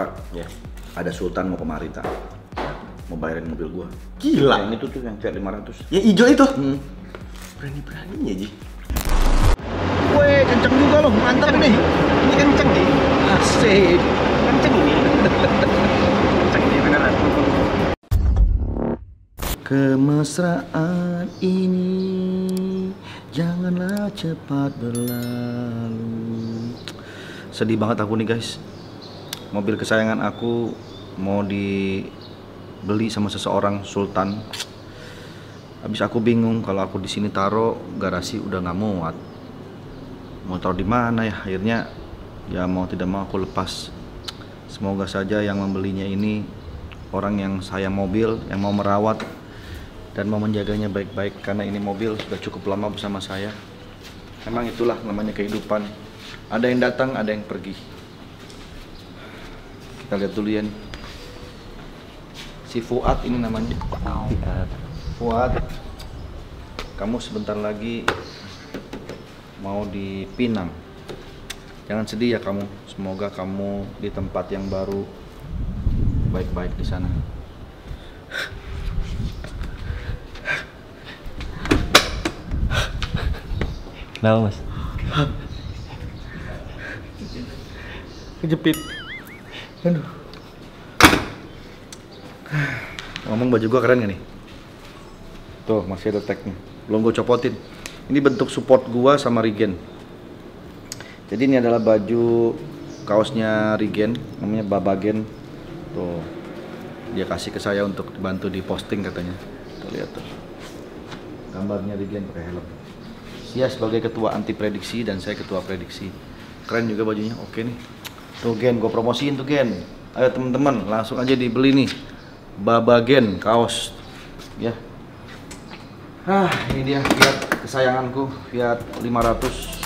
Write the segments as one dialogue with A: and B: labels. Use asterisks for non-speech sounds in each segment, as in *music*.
A: Kak,
B: Ya.
A: ada Sultan mau kemari tak? Mau bayarin mobil gua.
B: Gila.
A: Yang itu tuh yang Fiat 500.
B: Yang hijau itu.
A: Hmm.
B: Berani-beraninya, Ji.
A: Weh, kenceng juga loh, mantap nih.
B: Ini kenceng, Ji.
A: Asik.
B: Kenceng ini. kenceng ini beneran.
A: Kemesraan ini janganlah cepat berlalu. Sedih banget aku nih guys. Mobil kesayangan aku mau dibeli sama seseorang Sultan. Habis aku bingung kalau aku di sini taruh garasi udah nggak muat. Mau taruh di mana ya? Akhirnya ya mau tidak mau aku lepas. Semoga saja yang membelinya ini orang yang sayang mobil, yang mau merawat dan mau menjaganya baik-baik karena ini mobil sudah cukup lama bersama saya. Memang itulah namanya kehidupan. Ada yang datang, ada yang pergi. Kita lihat dulu ya nih. Si Fuad ini namanya. Fuad. Kamu sebentar lagi mau dipinang. Jangan sedih ya kamu. Semoga kamu di tempat yang baru baik-baik di sana.
B: Kenapa, Mas?
A: Kejepit. Aduh. Ngomong baju gua keren gak nih? Tuh, masih ada tagnya. Belum gua copotin. Ini bentuk support gua sama Regen. Jadi ini adalah baju kaosnya Regen, namanya Babagen. Tuh. Dia kasih ke saya untuk dibantu di posting katanya. Tuh lihat tuh. Gambarnya Regen pakai helm. Dia sebagai ketua anti prediksi dan saya ketua prediksi. Keren juga bajunya, oke nih. Tuh Gen, gue promosiin tuh Gen. Ayo teman-teman, langsung aja dibeli nih. Babagen kaos. Ya. Hah, ini dia Fiat kesayanganku, Fiat 500.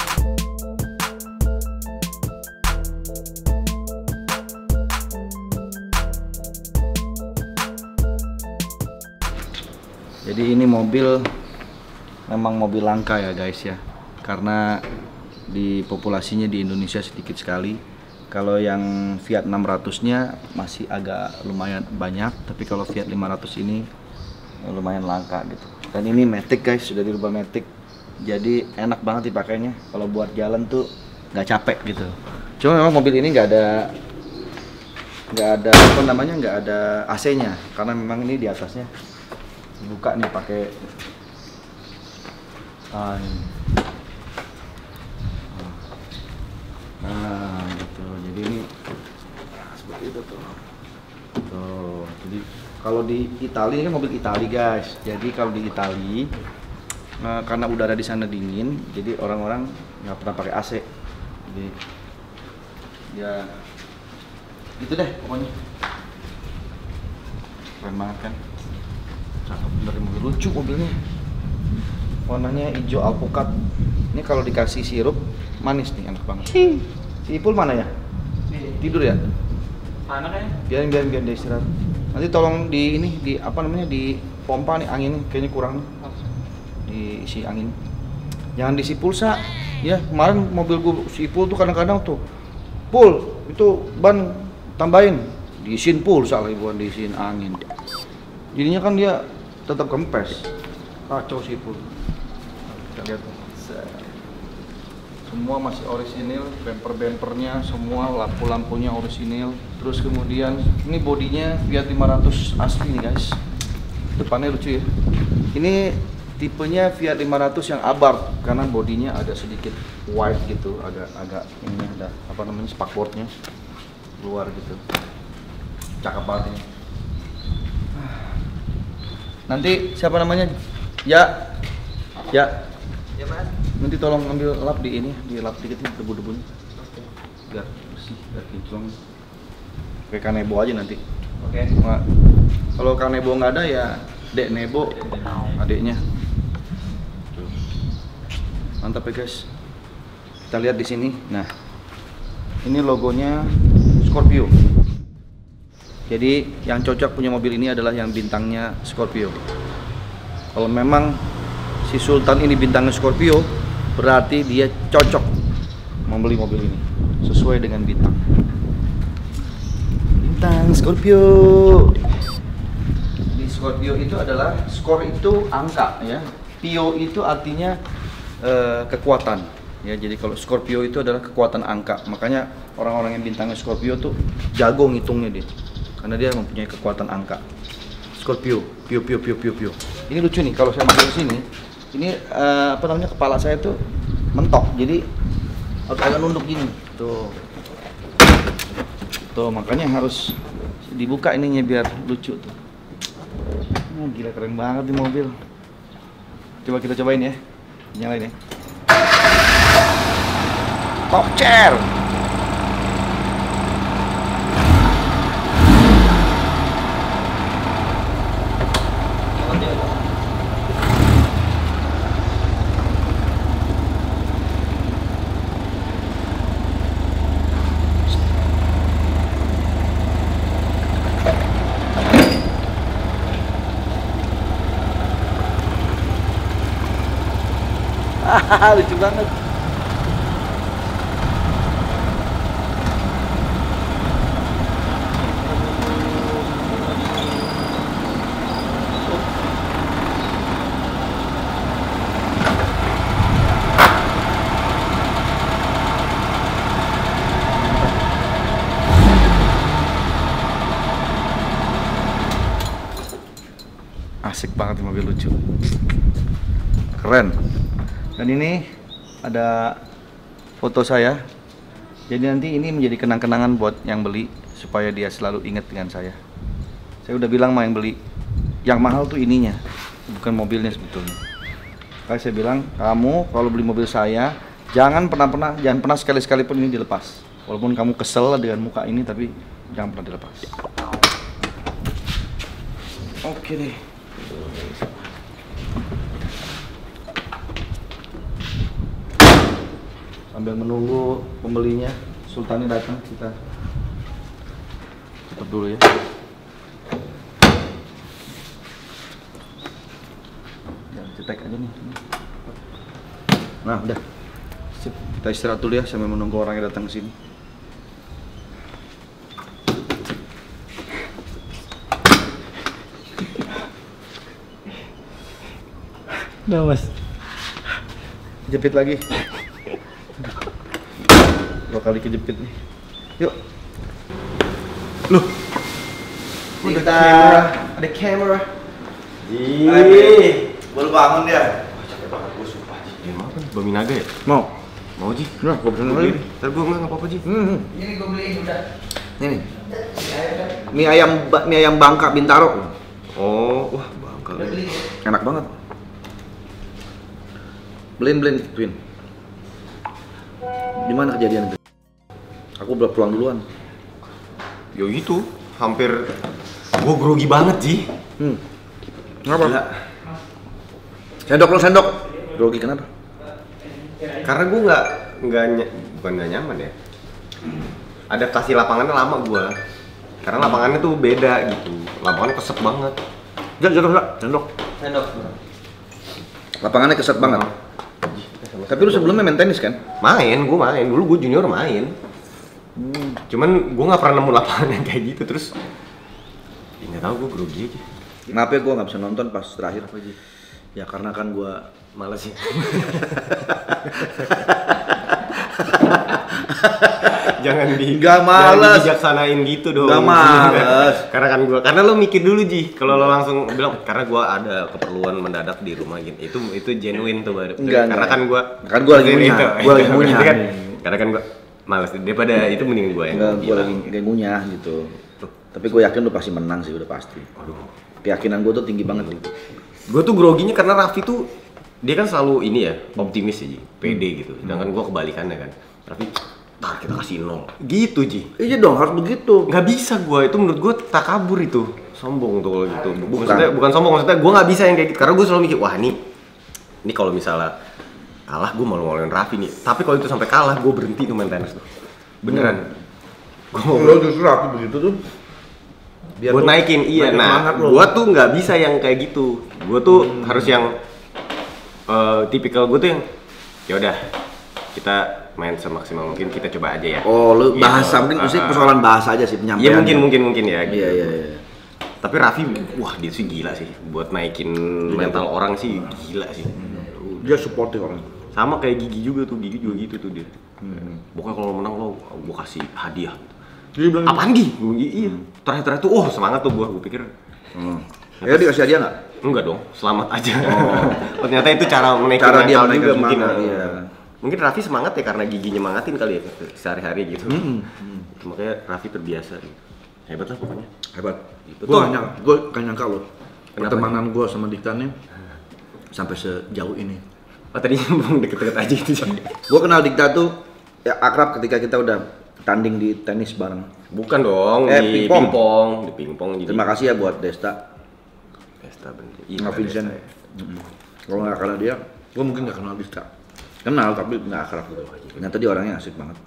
A: Jadi ini mobil memang mobil langka ya guys ya karena di populasinya di Indonesia sedikit sekali kalau yang Fiat 600 nya masih agak lumayan banyak tapi kalau Fiat 500 ini lumayan langka gitu. Dan ini Matic guys sudah dirubah Matic. Jadi enak banget dipakainya. Kalau buat jalan tuh nggak capek gitu. Cuma memang mobil ini nggak ada nggak ada apa namanya nggak ada AC nya karena memang ini di atasnya dibuka nih pakai Ah. Nah, gitu. Jadi ini nah, seperti itu tuh. Tuh. Jadi kalau di Italia ini kan mobil Italia guys. Jadi kalau di Italia nah, karena udara di sana dingin, jadi orang-orang nggak pernah pakai AC. Jadi ya gitu deh pokoknya. Keren banget kan? Cakep bener mobil lucu mobilnya warnanya hijau alpukat ini kalau dikasih sirup manis nih enak banget si Ipul mana ya tidur ya
B: Mana kayaknya?
A: biarin biarin biarin dia istirahat. Nanti tolong di ini di apa namanya di pompa nih angin kayaknya kurang. Nih diisi angin. Jangan diisi pulsa. Ya kemarin mobil gua si Ipul tuh kadang-kadang tuh pul itu ban tambahin. Diisiin pulsa lagi bukan diisiin angin. Jadinya kan dia tetap kempes. Kacau si kita lihat semua masih orisinil bumper-bumpernya semua lampu-lampunya orisinil. Terus kemudian ini bodinya Fiat 500 asli nih guys. Depannya lucu ya. Ini tipenya Fiat 500 yang abarth karena bodinya ada sedikit white gitu agak agak ini ada apa namanya spakboardnya. Keluar gitu. Cakep banget ini. Nanti siapa namanya? Ya. Ya.
B: Ya, Mas.
A: Nanti tolong ambil lap di ini di lap dikit nih debu-debunya. Biar bersih biar kinclong. Kayak kanebo aja nanti.
B: Oke.
A: Nggak- kalau kanebo nggak ada ya dek nebo adiknya. Mantap ya guys. Kita lihat di sini. Nah ini logonya Scorpio. Jadi yang cocok punya mobil ini adalah yang bintangnya Scorpio. Kalau memang si Sultan ini bintangnya Scorpio berarti dia cocok membeli mobil ini sesuai dengan bintang Scorpio. Di Scorpio itu adalah skor itu angka ya. Pio itu artinya eh, kekuatan. Ya, jadi kalau Scorpio itu adalah kekuatan angka. Makanya orang-orang yang bintangnya Scorpio tuh jago ngitungnya dia. Karena dia mempunyai kekuatan angka. Scorpio, pio pio pio pio pio. Ini lucu nih kalau saya masuk ke sini, ini eh, apa namanya kepala saya tuh mentok. Jadi harus agak nunduk gini. Tuh. Tuh, makanya harus dibuka ininya biar lucu tuh. Oh, gila keren banget nih mobil. Coba kita cobain ya. Nyalain ya. Top chair. *laughs* lucu banget. Asik banget nih mobil lucu. Keren. Dan ini ada foto saya. Jadi nanti ini menjadi kenang-kenangan buat yang beli supaya dia selalu ingat dengan saya. Saya udah bilang sama yang beli, yang mahal tuh ininya, bukan mobilnya sebetulnya. Kayak saya bilang, kamu kalau beli mobil saya jangan pernah-pernah, jangan pernah sekali-sekali pun ini dilepas. Walaupun kamu kesel dengan muka ini, tapi jangan pernah dilepas. Oke deh. Sambil menunggu pembelinya Sultani datang kita tutup dulu ya ya cetek aja nih nah udah Sip. kita istirahat dulu ya sambil menunggu orang yang datang ke sini
B: Udah mas.
A: jepit lagi kali kejepit nih yuk loh
C: Ada
A: kita
C: kamera.
A: ada kamera
C: Ih.
A: baru bangun dia
C: Capek banget gue sumpah Ji. Dia mau kan? Bami naga ya?
A: mau
C: Mau Ji?
A: nah gua pesen
C: Gua
A: lagi
C: beli. Ntar gue nggak apa-apa Ji.
A: hmm.
D: Ini gue beliin udah.
A: ini mie ayam mie ayam Bangka Bintaro
C: Oh, wah bangka.
D: Beli.
A: enak banget blend blend twin gimana kejadian itu aku udah pulang duluan
C: Yo itu, hampir gue grogi banget Ji.
A: hmm. kenapa
C: Gila.
A: sendok lo sendok grogi kenapa
C: Karena gue nggak nggak ny- bukan nggak nyaman ya. Adaptasi lapangannya lama gue. Karena lapangannya tuh beda gitu. Lapangannya kesep banget.
A: Jangan, jangan, jangan, sendok.
D: Sendok.
A: Lapangannya keset banget. Tapi lu sebelumnya main tenis kan?
C: Main, gue main. Dulu gue junior main. Cuman gue nggak pernah nemu lapangan yang kayak gitu terus. Ya, nggak tahu gue grogi aja.
A: Kenapa ya gue nggak bisa nonton pas terakhir? Ya karena kan gue
C: Males sih. *laughs* Jangan di
A: Nggak males.
C: jangan gitu dong.
A: Nggak males. *laughs*
C: karena kan gua karena lo mikir dulu Ji. Kalau lo langsung bilang karena gua ada keperluan mendadak di rumah gitu. Itu itu genuine tuh baru. Karena
A: enggak.
C: kan gua
A: Kan gua lagi
C: Itu,
A: ngunyah.
C: itu.
A: Gua lagi. *laughs*
C: Kan, karena kan gua males daripada itu mending gua yang
A: nggak gue lagi kayak ngunyah gitu. Tapi gue yakin lu pasti menang sih udah pasti.
C: Aduh.
A: Keyakinan gue tuh tinggi banget gitu.
C: Gue tuh groginya karena Raffi tuh dia kan selalu ini ya optimis ya Ji, pede gitu. Sedangkan gua kebalikannya kan. Raffi, tar kita kasih nol. Gitu Ji.
A: Iya dong harus begitu.
C: nggak bisa gua itu menurut gua takabur itu sombong tuh kalau gitu bukan
A: Bukan.
C: maksudnya bukan sombong maksudnya gua nggak bisa yang kayak gitu karena gua selalu mikir wah ini ini kalau misalnya kalah gua malu maluin Raffi nih tapi kalau itu sampai kalah gua berhenti tuh main tenis tuh beneran mau
A: Lo justru aku begitu tuh. Biar
C: buat naikin iya nah gua tuh nggak bisa yang kayak gitu gua tuh harus yang eh, tipikal gua tuh yang ya udah kita main semaksimal mungkin kita coba aja ya.
A: Oh, lu
C: Gitu.
A: bahasa mungkin
C: ah.
A: persoalan bahasa aja sih penyampaian.
C: Iya mungkin mungkin mungkin ya.
A: Iya, iya, iya.
C: Tapi Raffi, wah dia sih gila sih. Buat naikin mental orang sih gila sih.
A: Dia supportif orang.
C: Sama kayak Gigi juga tuh, Gigi juga gitu tuh dia. Pokoknya kalau menang lo, gue kasih hadiah.
A: Dia bilang
C: Apaan Gi? Gua, Iya. Terakhir-terakhir tuh, oh semangat tuh gue. Gue pikir,
A: Hmm. Ya dikasih hadiah nggak?
C: enggak dong, selamat aja. Oh. *laughs* ternyata itu cara menaikin
A: Cara dia juga
C: mungkin. eh,
A: iya.
C: Mungkin Raffi semangat ya karena Gigi nyemangatin kali ya sehari-hari gitu.
A: Hmm.
C: Itu Makanya Raffi terbiasa. gitu. Hebat lah pokoknya.
A: Hebat.
C: Betul.
A: Gue gak nyangka, gue gak nyangka loh.
C: Kenapa?
A: Pertemanan gue sama Dikta nih sampai sejauh ini.
C: Oh tadi belum deket-deket aja itu sih.
A: Gue kenal Dikta tuh ya akrab ketika kita udah tanding di tenis bareng.
C: Bukan dong,
A: Eh,
C: di
A: pingpong.
C: pingpong, di pingpong jadi.
A: Terima kasih ya buat Desta,
C: Pesta bener. Iya,
A: Vincent.
C: Desta ya.
A: Mm-mm. Kalau nggak kenal dia, gue mungkin nggak kenal Dikta. Kenal tapi nggak akrab gitu. Ternyata dia orangnya asik banget.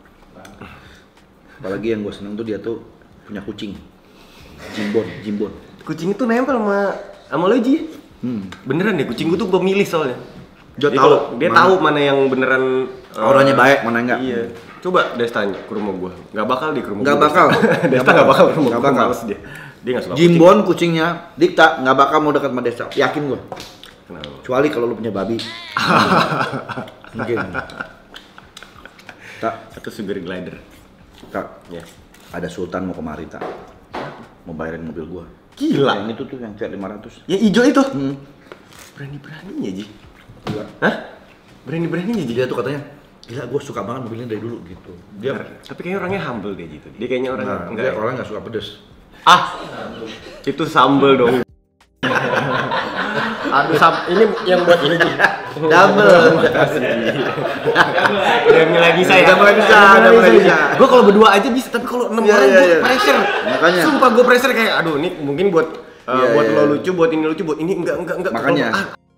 A: Apalagi yang gue seneng tuh dia tuh punya kucing. Jimbon, Jimbon.
C: Kucing itu nempel sama sama lo Ji.
A: Hmm.
C: Beneran deh, kucing gua tuh pemilih soalnya.
A: Dia
C: Jadi
A: tahu
C: dia
A: mana-
C: tahu mana yang beneran eh,
A: Auranya baik, mana enggak.
C: Iya. Coba Desta tanya ke rumah gua. Nggak bakal di ke rumah
A: Nggak
C: gua,
A: bakal.
C: Desta. *laughs* Desta
A: Nggak
C: nggak bakal ke rumah gua,
A: bakal.
C: males dia. Dia nggak suka
A: Jimbon kucingnya, Dikta nggak bakal mau dekat sama Desta. Yakin
C: kucing. Kenapa?
A: Kecuali kalau lu punya babi. *laughs* Mungkin. Tak,
C: Atau sugar glider.
A: tak.
C: Ya.
A: Ada Sultan mau kemari tak. Mau bayarin mobil gua.
C: Gila.
A: Yang itu tuh yang Fiat 500.
C: Yang hijau itu.
A: Hmm.
C: Berani-beraninya Ji.
A: Gila.
C: Hah? Berani-beraninya Ji.
A: Dia tuh katanya, gila gua suka banget mobilnya dari dulu gitu. Dia
C: Tapi kayaknya orangnya humble deh gitu. Dia kayaknya orang
A: nah,
C: enggak.
A: dia
C: ya?
A: orang nggak suka pedes.
C: Ah, itu sambel dong. Aduh, sam ini yang buat ini.
A: Double.
C: Udah mulai bisa ya.
A: Udah mulai bisa, udah mulai bisa.
C: Gue kalau berdua aja bisa, tapi kalau enam
A: Iya,
C: orang
A: iya,
C: gue
A: iya.
C: pressure.
A: Makanya.
C: Sumpah gue pressure kayak, aduh ini mungkin buat
A: Iya,
C: buat lo lucu, buat ini lucu, buat ini enggak enggak enggak.
A: Makanya.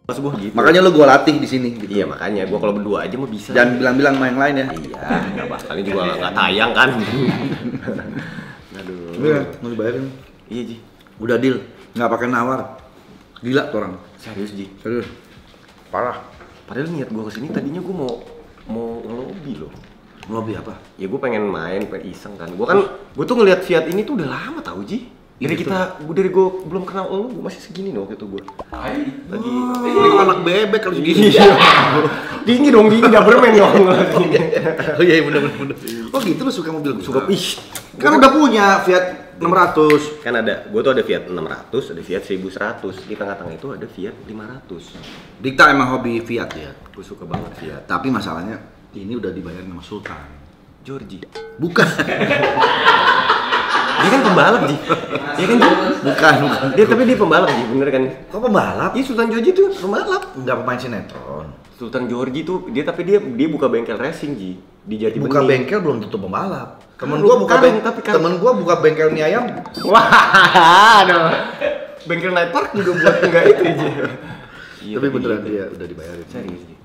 C: Ah, gue gitu.
A: Makanya lu gua latih di sini gitu.
C: Iya makanya gue kalau berdua aja mah bisa.
A: Jangan bilang-bilang sama yang lain ya.
C: Iya, nggak bakal ini juga nggak tayang kan. *laughs* aduh.
A: Iya, mau dibayarin.
C: Iya Ji.
A: Udah deal, nggak pakai nawar. Gila tuh orang.
C: Serius Ji.
A: Serius. Parah.
C: Padahal niat gue ke sini tadinya gue mau mau ngelobi loh.
A: Ngelobi apa?
C: Ya gue pengen main, pengen iseng kan. Gue kan, gue tuh ngeliat Fiat ini tuh udah lama tau Ji. Dari
A: Gitu.
C: kita, gue dari gue belum kenal lo, gue masih segini nih waktu itu gue. Lagi,
A: Ini anak bebek kalau segini.
C: iya. *laughs* Tinggi dong, tinggi Doberman dong. *laughs*
A: Oh iya bener bener bener. Oh gitu lu suka mobil gua?
C: Suka, ih.
A: Kan udah punya Fiat 600.
C: Kan ada, gue tuh ada Fiat 600, ada Fiat 1100. Di tengah-tengah itu ada Fiat 500.
A: Dikta emang hobi Fiat ya.
C: Gue suka banget Fiat.
A: Tapi masalahnya ini udah dibayar sama Sultan.
C: Georgie.
A: Bukan. *laughs*
C: Dia kan pembalap, Ji. Iya kan, Ji?
A: bukan, bukan.
C: Dia tapi dia pembalap, Ji. Bener kan?
A: Kok pembalap?
C: Iya, Sultan Georgie tuh pembalap.
A: Enggak pemain sinetron.
C: Sultan Georgie tuh dia tapi dia dia buka bengkel racing, Ji. Di Jati
A: Buka
C: Bening.
A: bengkel belum tentu pembalap. Temen
C: Kan,
A: gua buka
C: kan,
A: bengkel,
C: tapi kan-
A: temen gua buka bengkel mie ayam.
C: Wah, aduh. Bengkel night park juga buat enggak itu, Ji. Iya,
A: Tapi beneran dia udah dibayarin.
C: Serius, Ji.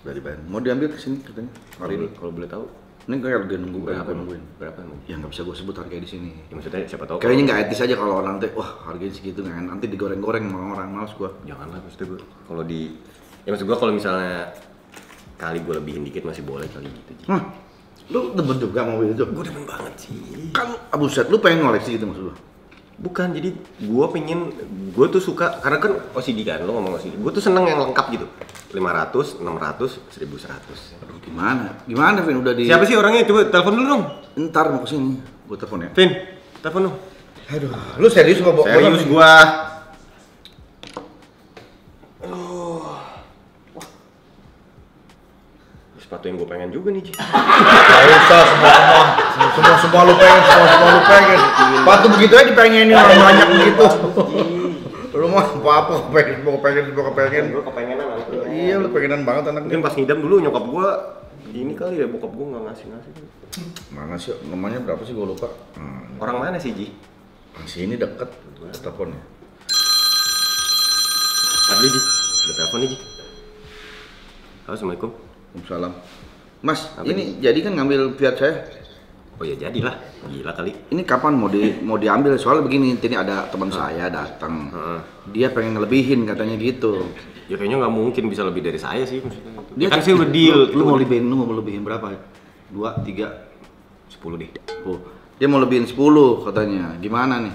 A: Udah dibayarin. Mau diambil ke sini katanya. Hari ini.
C: Kalau boleh tahu
A: Ini kayak lagi nunggu
C: berapa
A: berapa nungguin.
C: Berapa emang?
A: Ya nggak bisa gua sebut harganya di sini.
C: Ya maksudnya siapa tahu.
A: Kayaknya nggak etis aja kalau orang teh, wah harganya segitu nggak. Nanti digoreng-goreng sama orang males gua.
C: janganlah maksud gue kalau di ya maksud gue kalau misalnya kali gue lebihin dikit masih boleh kali gitu.
A: Hah, lu demen juga mobil itu?
C: gue demen banget sih
A: Kan, ah, buset, lu pengen ngoleksi gitu maksud lu?
C: Bukan jadi gue pengen gue tuh suka karena kan OCD kan lo ngomong OCD gue tuh seneng yang lengkap gitu 500, 600, 1100
A: Aduh, gimana? Gimana, Vin? Udah di...
C: siapa sih orangnya coba telepon dulu dong
A: Ntar mau ke sini, gua telepon ya.
C: Vin telepon dong
A: Aduh, lu serius apa?
C: serius gue sepatu yang gue pengen juga nih Ji
A: Gak usah, semua semua semua semua lu pengen, semua semua lu pengen. Patu begitu aja dipengenin orang banyak begitu. Lu mah apa apa pengen, mau pengen, mau pengen.
C: gue kepengenan anaknya
A: Iya, lu pengenan banget anaknya.
C: mungkin pas ngidam dulu nyokap gua gini kali ya bokap gua nggak ngasih ngasih
A: Mana sih? Namanya berapa sih? Gua lupa. Hmm,
C: orang mana sih Ji?
A: sini deket teleponnya.
C: Tadi Ji, udah telepon nih Ji. Halo, assalamualaikum.
A: Waalaikumsalam. Mas,
C: Apa
A: ini jadi kan ngambil Fiat saya.
C: Oh ya jadilah, gila kali.
A: Ini kapan mau di mau diambil? Soalnya begini, ini ada teman saya datang. Dia pengen ngelebihin katanya gitu.
C: Ya kayaknya nggak mungkin bisa lebih dari saya sih maksudnya.
A: Dia
C: Dia kan sih udah deal.
A: Lu, lu mau lebihin, lu mau lebihin berapa? Dua, tiga,
C: 10 deh.
A: Oh, dia mau lebihin 10 katanya. Gimana nih?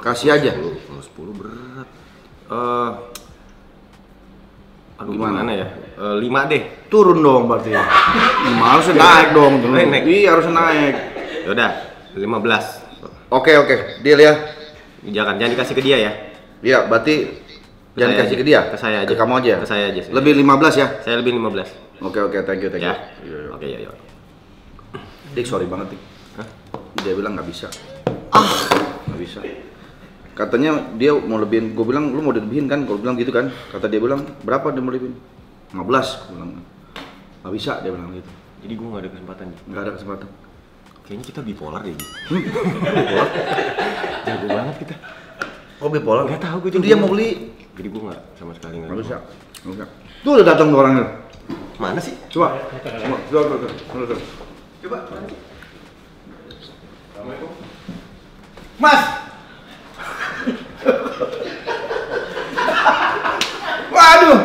A: Kasih aja.
C: Kalau 10 berat. Eh Aduh
A: Gimana?
C: gimana, ya? Eh, 5 deh.
A: Turun dong berarti. *laughs* Lima harusnya naik dong. turun.
C: Naik, naik.
A: Iya harusnya naik.
C: Yaudah, 15.
A: Oke oke, deal ya.
C: Jangan jangan dikasih ke dia ya.
A: Iya, berarti
C: Ke
A: jangan
C: saya
A: kasih
C: aja.
A: ke dia.
C: Ke saya aja.
A: Ke kamu aja.
C: Ke saya aja sih.
A: Lebih 15 ya.
C: Saya lebih 15.
A: Oke oke, thank you thank you.
C: Ya.
A: Iya, iya.
C: Oke, ya, ya.
A: Dik sorry banget dik.
C: Hah?
A: Dia bilang nggak bisa. Ah, nggak bisa. Katanya dia mau lebihin, gue bilang lu mau dilebihin kan? Gue bilang gitu kan. Kata dia bilang berapa dia mau lebihin? 15 gue bilang. Nggak bisa dia bilang gitu.
C: Jadi gue gak ada kesempatan nih.
A: Nggak ada kesempatan.
C: Kayaknya kita bipolar deh. Ji.
A: Bipolar.
C: Jago banget kita.
A: Oh bipolar?
C: Nggak tahu, gua
A: Itu
C: juga
A: dia mau beli.
C: Jadi gue gak sama sekali gak
A: Nggak bisa. Nggak bisa. Tuh udah datang tuh orangnya.
C: Mana sih?
A: Coba. Coba. Coba. Coba. Coba. Coba.
C: Coba.
A: Mas. *laughs* Waduh.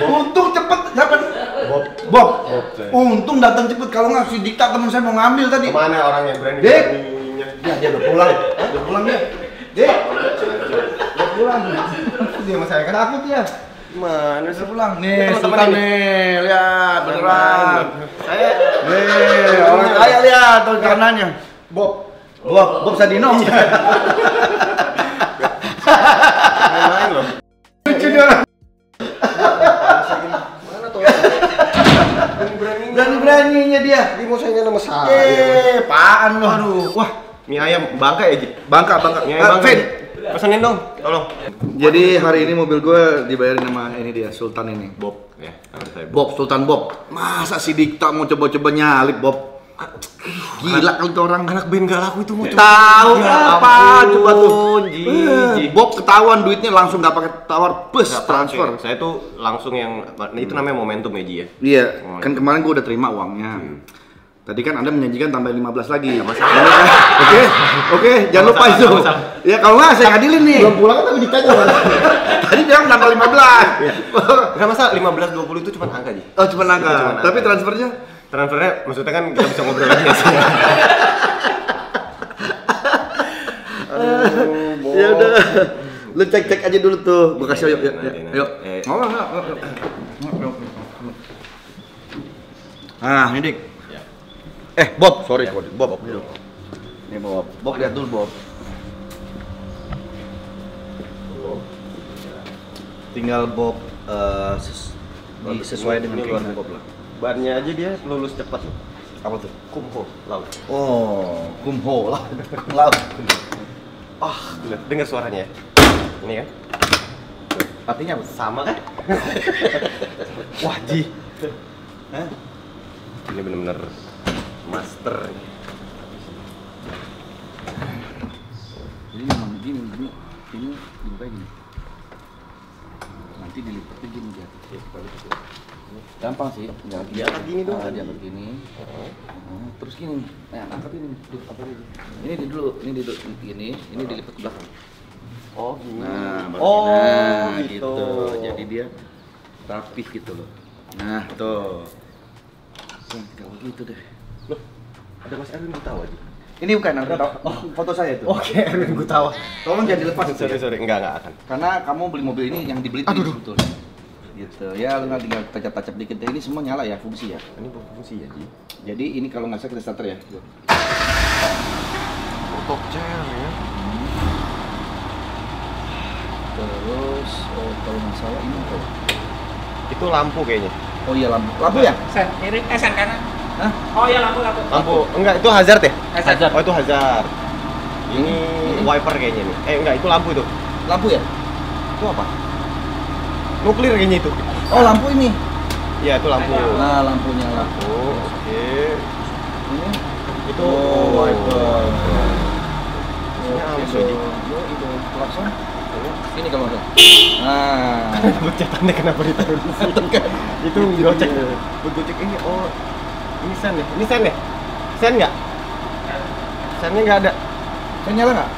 A: Dapat. Bob. Bob. Untung datang cepet kalau nggak si Dikta teman saya mau ngambil tadi.
C: Ke mana orang yang berani
A: Dik. Ya dia udah pulang. Udah pulang dia. Dek. Udah pulang.
C: Dia sama saya kan?
A: Takut ya.
C: Gimana
A: Udah
C: sih?
A: pulang. Nih,
C: teman-teman
A: Sultan nih. Lihat beneran.
C: Saya
A: Nih, orang kaya lihat tuh karenanya. Bob. Bob, Bob Sadino. *laughs*
C: main loh.
A: Lucu dia
C: Berani-beraninya.
A: Dia.
C: Dia mau saingan sama saya.
A: Eh, apaan lu? Aduh, wah.
C: Mie ayam bangka ya, Ji?
A: Bangka, bangka.
C: Mie
A: Eh,
C: ayam bangka.
A: Vin.
C: Pesenin dong, tolong.
A: Jadi hari ini mobil gue dibayarin sama ini dia, Sultan ini.
C: Bob, ya. Saya. Bob,
A: Sultan Bob. Masa si Dikta mau coba-coba nyalip, Bob? Gila kali tuh orang.
C: Anak band gak laku itu mau.
A: Tahu
C: Ya
A: apa? Coba tuh. Eh. Bob ketahuan duitnya langsung nggak pakai tawar bus transfer.
C: Saya tuh langsung yang nah, itu namanya momentum ya, Ji ya.
A: Iya,
C: Oh,
A: kan
C: iya.
A: kemarin gue udah terima uangnya.
C: Hmm.
A: Tadi kan Anda menjanjikan tambah 15 lagi. Oke, oke, jangan lupa itu. Ya kalau nggak saya adilin nih.
C: pulang kan tapi ditanya *laughs*
A: Tadi bilang tambah 15.
C: Enggak masalah 15 20 itu cuma angka, Ji.
A: Oh. Cuma angka. Tapi transfernya
C: Transfernya maksudnya kan kita bisa ngobrol lagi ya sih. *laughs* Aduh,
A: ya udah. Lu cek-cek aja dulu tuh. Gua kasih yuk, yuk, yuk. Enggak, enggak. Ah, ini Dik.
C: Ya.
A: Eh, Bob, sorry, Bob. Bob. Ini Bob. Bob lihat dulu, Bob. Tinggal Bob eh, ses- di- sesuai dengan
C: luar.
A: Bob lah.
C: Bannya aja dia lulus cepat loh.
A: Apa tuh?
C: Kumho, laut.
A: Oh, kumho lah. Laut.
C: Ah, dengar suaranya ya. Ini kan?
A: Artinya apa?
C: Sama kan? *laughs* Wah, Ji.
A: Hah?
C: Ini bener-bener master.
A: Jadi memang gini, gini, ini dibuka gini. Nanti dilipatnya gini dia. Gampang sih, tinggal
C: Diangkat gini doang.
A: Ah, diangkat gini. Oh, terus gini, nah angkat ini, duduk apa ini? Ini di dulu, ini di dulu, gini, ini dilipat ke belakang.
C: Oh, gini.
A: Nah,
C: oh,
A: nah,
C: gitu.
A: Jadi dia rapih gitu loh. Nah, tuh. Tinggal gitu deh.
C: Loh, ada Mas Erwin Gutawa, Ji.
A: Ini bukan, aku tahu. foto saya tuh.
C: Oke, Erwin Gutawa.
A: Tolong jangan dilepas
C: Sorry,
A: ya.
C: sorry. Enggak, enggak akan.
A: Karena kamu beli mobil ini yang dibeli itu sebetulnya. Gitu. Ya, lu nggak tinggal tacap-tacap dikit. Ini semua nyala ya, fungsi ya.
C: Ini berfungsi ya, Ji.
A: Jadi ini kalau nggak salah kita starter ya.
C: Top chair ya.
A: Terus oh, kalau nggak salah ini apa? ya?
C: Itu lampu kayaknya.
A: Oh iya lampu. Lampu ya?
B: Sen kiri, eh sen kanan.
A: Hah?
B: Oh iya lampu lampu.
C: Lampu. Enggak, itu hazard ya?
B: Hazard.
C: Oh, itu hazard. Ini
A: Ini.
C: wiper kayaknya nih. Eh, enggak, itu lampu itu.
A: Lampu ya?
C: Itu apa? Nuklir kayaknya itu.
A: Oh lampu ini.
C: Iya, itu lampu.
A: Nah lampunya lampu.
C: Oke.
A: Ini
C: Itu
A: oh, wiper. Itu, klakson. Ini kalau salah. *laughs* Nah.
C: Gocekannya kenapa ditaruh di situ *laughs* kan? Itu gocek. Buat gocek ini oh ini sen ya? Ini sen ya? Sen nggak? Sennya nggak ada.
A: Saya nyala nggak?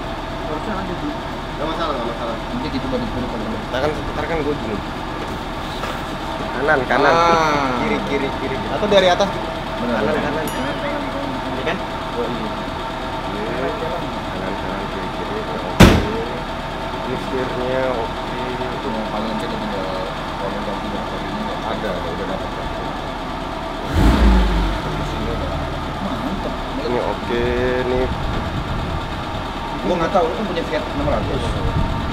B: Harusnya ada sih.
C: Nggak masalah, nggak masalah.
A: Nanti gitu balik dulu kalau
C: Nah kan sebentar kan gue gini. Kanan, kanan.
A: Ah.
C: Kiri, kiri, kiri. Atau dari atas?
A: Benar,
C: kanan,
A: benar.
C: kanan. Ini kan?
A: Oh, iya.
C: Kanan, kanan, kiri, kiri. Oke. Ini setirnya oke.
A: Cuma paling nanti ada tinggal kalau ganti motor ini ada, udah dapat. Mantap.
C: Ini oke nih.
A: Gua nggak tahu, lu kan punya Fiat 600.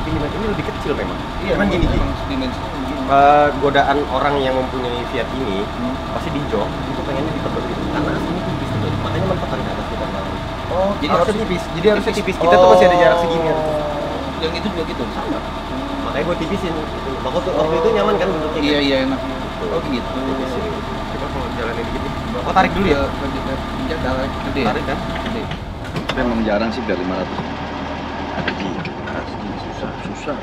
C: Ini, ini lebih kecil memang.
A: Iya,
C: gini,
A: memang dimensinya begini.
C: Eh, godaan orang yang mempunyai Fiat ini
A: Hmm.
C: pasti di jok itu pengennya ditebelit karena aslinya tipis tuh makanya mentok kan ke atas kita malam
A: Oh,
C: jadi
A: harus
C: tipis
A: Jadi harus
C: tipis kita tuh masih ada jarak segini
A: Oh. Yang itu juga gitu.
C: sama makanya gue tipisin gitu. waktu itu waktu itu nyaman kan bentuknya
A: Iya,
C: kan?
A: iya enak.
C: Gitu.
A: Oh, gitu.
C: tipisin coba kalau jalannya dikit nih oh tarik dulu ya
A: tarik gede.
C: tarik kan
A: Gede. Tapi emang jarang sih biar 500. Susah.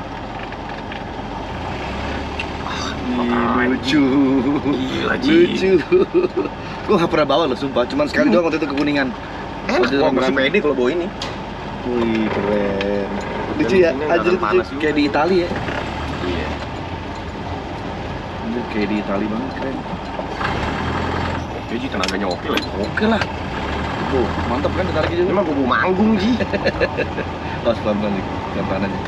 C: Keren.
A: lucu.
C: Gila.
A: Lucu. Gua gak pernah bawa loh, sumpah. Cuman sekali doang waktu itu ke Kuningan.
C: enak kok masih pede kalau bawa ini
A: Wih, keren. Lucu ya,
C: ini
A: anjir
C: nggak
A: lucu. Kayak di Itali ya.
C: iya
A: Anjir, kayak di Itali banget, keren.
C: oke Ji tenaganya oke lagi
A: Oke lah. Tuh, mantap kan ditariknya
C: ini
A: juga.
C: mah gue bawa manggung Ji *laughs*
A: Oh, pelan-pelan. Pelan-pelan aja.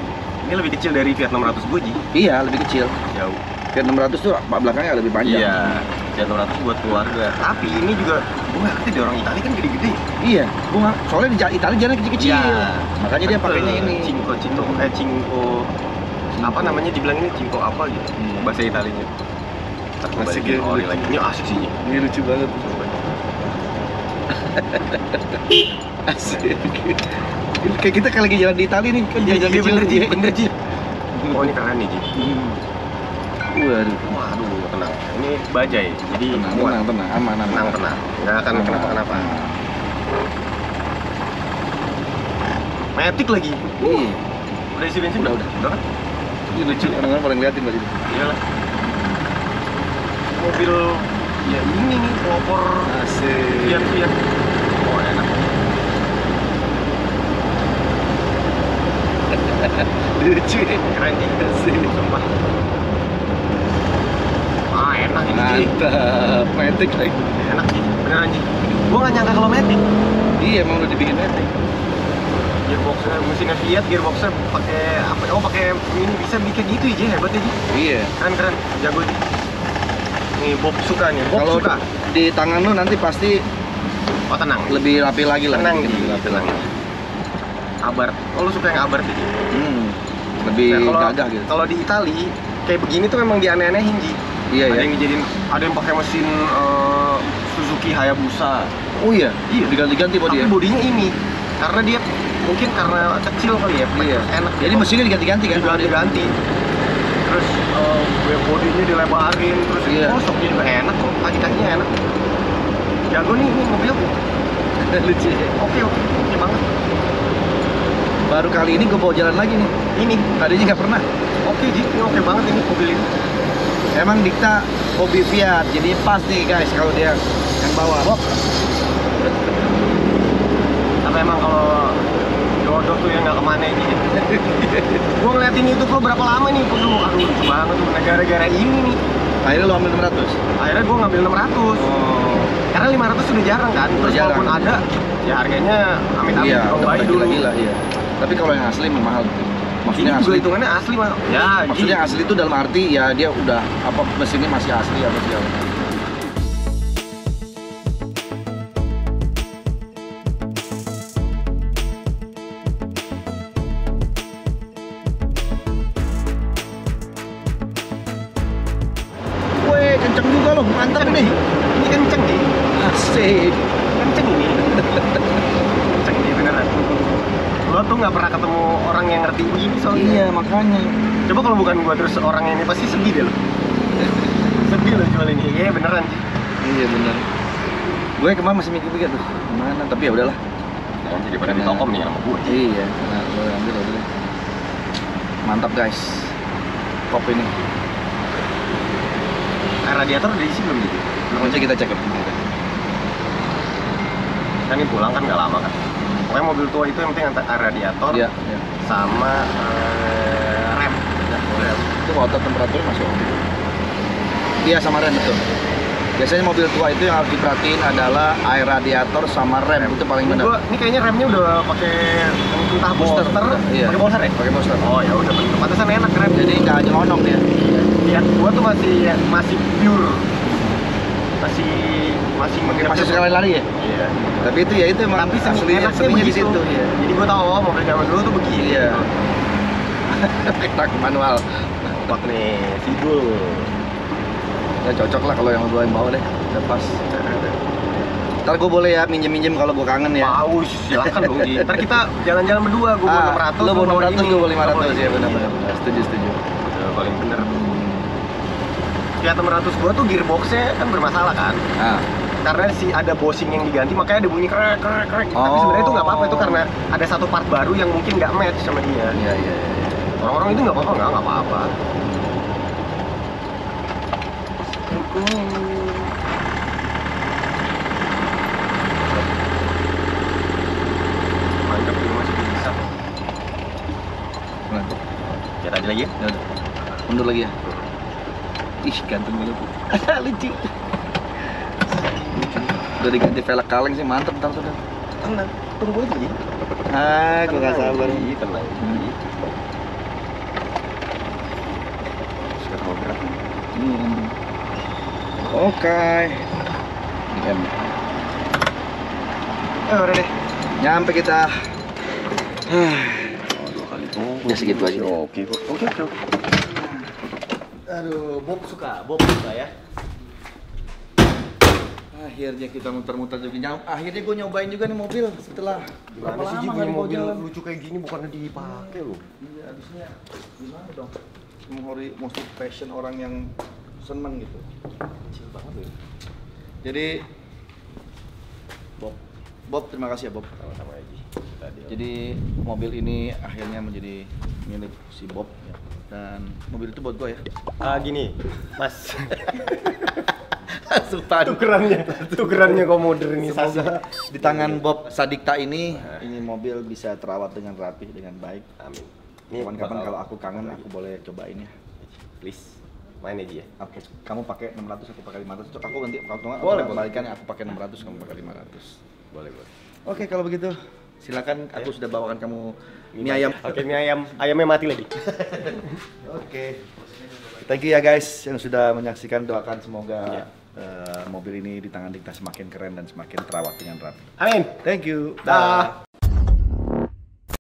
C: Ini lebih kecil dari Fiat 600 gue Ji
A: Iya, lebih kecil.
C: jauh
A: Fiat 600 tuh belakangnya lebih panjang.
C: Iya, Fiat 600 buat keluarga. Tapi ini juga gue nggak ngerti orang Italia kan gede-gede.
A: Iya, gua nggak- soalnya di Ja- Itali jalan kecil-kecil.
C: Iya.
A: Makanya dia pakainya ini.
C: Cinco, cinco, eh cinco, apa namanya dibilang ini cinco apa gitu
A: Hmm.
C: bahasa Italinya.
A: Asik ya, lucu.
C: lagi. Ini asik sih.
A: Ini lucu banget. *laughs* Asik. Kayak kita kalau lagi jalan di Itali nih, kan
C: Iya,
A: jalan
C: iya,
A: kecil.
C: bener, Ji. Bener, Ji. Oh ini keren nih Ji.
A: Hmm. Waduh.
C: Waduh, tenang. Ini bajai, jadi
A: Tenang,
C: muat.
A: tenang, tenang, aman, aman.
C: tenang, tenang. Nggak akan kenapa-kenapa. Matic lagi.
A: Iya.
C: Udah isi bensin
A: Udah,
C: udah?
A: udah.
C: Kan?
A: Ini lucu, orang-orang pada ngeliatin tadi.
C: Iyalah. Mobil ya ini nih pelopor
A: Asik.
C: Fiat Fiat. Oh enak.
A: Lucu ya.
C: Keren juga sih. Sumpah. Ah enak ini.
A: Mantap. Matic lagi.
C: Enak sih. Beneran Ji. Gua nggak nyangka kalau Matic.
A: Iya, emang udah dibikin Matic.
C: Gearboxnya mesinnya Fiat, gearboxnya pakai apa? Oh pakai ini bisa bikin gitu ya Ji. Hebat ya Ji.
A: Iya.
C: Keren keren. Jago Ji. Nih Bob suka nih. Bob
A: Kalau
C: suka.
A: di tangan lu nanti pasti
C: Oh tenang.
A: lebih rapi lagi lah.
C: Tenang
A: Lebih rapi lagi.
C: Abar. Oh lu suka yang abar sih?
A: Hmm. Lebih
C: Nah, kalau
A: gagah gitu.
C: kalau di Itali kayak begini tuh memang dianeh-anehin Ji.
A: Iya
C: ada
A: ya.
C: yang dijadiin ada yang pakai mesin eh, Suzuki Hayabusa.
A: Oh iya.
C: Iya.
A: Diganti-ganti body
C: Tapi
A: ya.
C: bodinya ini karena dia mungkin karena kecil kali ya.
A: Iya.
C: Enak.
A: Jadi mesinnya diganti-ganti kan?
C: diganti-ganti. Terus web bodinya dilebarin, terus
A: Iya.
C: oh soknya juga enak kok, kaki-kakinya enak. Jago nih, ini mobil. *laughs*
A: Lucu ya.
C: Oke oke, oke banget.
A: Baru kali ini gue bawa jalan lagi nih.
C: Ini,
A: Tadinya nggak pernah.
C: oke Ji, ini oke banget ini mobil ini.
A: Emang Dikta hobi Fiat, jadi pas nih guys kalau dia yang bawa. Bob.
C: Tapi emang kalau jodoh tuh yang nggak ke mana ini. *laughs* Gue ngeliatin YouTube lo berapa lama nih, aduh, aduh lucu banget tuh. Gara-gara ini nih,
A: Akhirnya lu ambil 600.
C: akhirnya gue ngambil 600
A: Oh.
C: Karena 500 sudah jarang kan, terus
A: Jarang.
C: walaupun ada, ya harganya amit-amit
A: Iya,
C: bayi dulu.
A: gila-gila iya. Tapi kalau yang asli memang mahal. Maksudnya
C: Ini juga
A: asli.
C: hitungannya asli mah. Ya,
A: Maksudnya
C: Ji.
A: asli itu dalam arti ya dia udah apa mesinnya masih asli apa segala.
C: Begini soalnya.
A: Iya, makanya.
C: Coba kalau bukan gua terus orang ini pasti sedih deh lo. *laughs* sedih lo jual ini. Iya beneran sih.
A: Iya benar. Gue kemarin masih mikir-mikir tuh, gimana? Tapi ya udahlah.
C: Nanti daripada
A: Karena-
C: ditokom nih sama gue.
A: Iya, karena gue ambil udah. Mantap guys. Kop ini.
C: Air radiator udah isi belum gitu?
A: Langsung aja kita cek ya.
C: Kan ini pulang kan nggak lama kan? pokoknya mobil tua itu yang penting antara radiator
A: Iya, iya.
C: Sama eh, rem. Rem.
A: Itu kalau temperatur masih oke. Iya sama rem betul. Biasanya mobil tua itu yang harus diperhatiin adalah air radiator sama rem, itu paling benar.
C: gua, ini kayaknya remnya udah pakai entah booster,
A: Iya.
C: pakai booster ya?
A: Pakai booster.
C: Oh ya udah, pantesan enak rem.
A: Jadi nggak nyelonong dia.
C: Fiat gua tuh masih masih pure, masih masih
A: masih sekali lari ya.
C: Iya.
A: Tapi itu ya itu emang
C: Tapi seni
A: aslinya, seninya di situ. Iya.
C: Jadi gua tahu oh, mobil zaman dulu tuh begini.
A: Iya. *laughs* Tak manual.
C: Buat nih, sidul.
A: Ya cocok lah kalau yang gue yang bawa deh. Udah pas. Ntar gue boleh ya minjem-minjem kalau gue kangen ya.
C: Paus, silakan dong. *laughs* Ntar kita jalan-jalan berdua, gua bawa 600.
A: Lo
C: lu
A: 600,
C: ini.
A: gue bawa 500 ya benar-benar. Setuju, setuju.
C: Paling bener. Fiat 600 gua tuh gearboxnya kan bermasalah kan.
A: Nah,
C: karena si ada bosing yang diganti makanya ada bunyi krek krek krek tapi
A: Oh.
C: sebenarnya itu nggak apa-apa itu karena ada satu part baru yang mungkin nggak match sama dia
A: iya iya. iya.
C: orang-orang itu nggak apa-apa nggak nggak apa-apa mantap ini masih bisa
A: Nah,
C: lihat aja lagi ya
A: ya. Mundur lagi ya. Ih, ganteng banget. *laughs* Lucu. Udah diganti velg kaleng sih, mantep ntar tuh.
C: tenang tunggu aja ya
A: Ah, gue gak sabar.
C: Ih, tenang
A: Hmm.
C: Mau berat.
A: Ini Oke. Em,
C: eh udah deh
A: Nyampe kita.
C: oh, dua kali tunggu
A: Ya, segitu aja.
C: oke oke oke
A: Aduh, Bob suka, Bob suka ya. Akhirnya kita muter-muter juga. Nyam- Akhirnya gue nyobain juga nih mobil setelah
C: Gimana sih Ji, punya mobil
A: jalan?
C: lucu kayak gini bukannya dipakai loh
A: Iya, harusnya gimana dong? Menghori most passion orang yang seneng gitu.
C: kecil banget loh
A: Jadi Bob, Bob terima kasih ya Bob.
C: sama-sama aja tadi
A: Jadi mobil ini akhirnya menjadi milik si Bob ya. dan mobil itu buat gue ya.
C: ah gini mas *laughs*
A: Sultan.
C: tukerannya tukerannya kok modernisasi
A: Semoga di tangan Bob Sadikta ini ini mobil bisa terawat dengan rapi dengan baik.
C: amin
A: Kapan-kapan kalau aku kangen aku boleh cobain ya.
C: please main aja ya
A: Oke, kamu pakai 600 aku pakai 500. Cok, aku nanti kalau nggak
C: Boleh,
A: balikan aku pakai 600 kamu pakai 500.
C: boleh boleh
A: Oke, kalau begitu silakan aku sudah bawakan kamu mie ayam.
C: oke mie ayam ayamnya mati lagi *laughs*
A: Oke. Thank you ya guys yang sudah menyaksikan doakan semoga
C: Iya.
A: Eh, mobil ini di tangan Dikta semakin keren dan semakin terawat dengan rapi.
C: amin
A: Thank you.
C: Dah.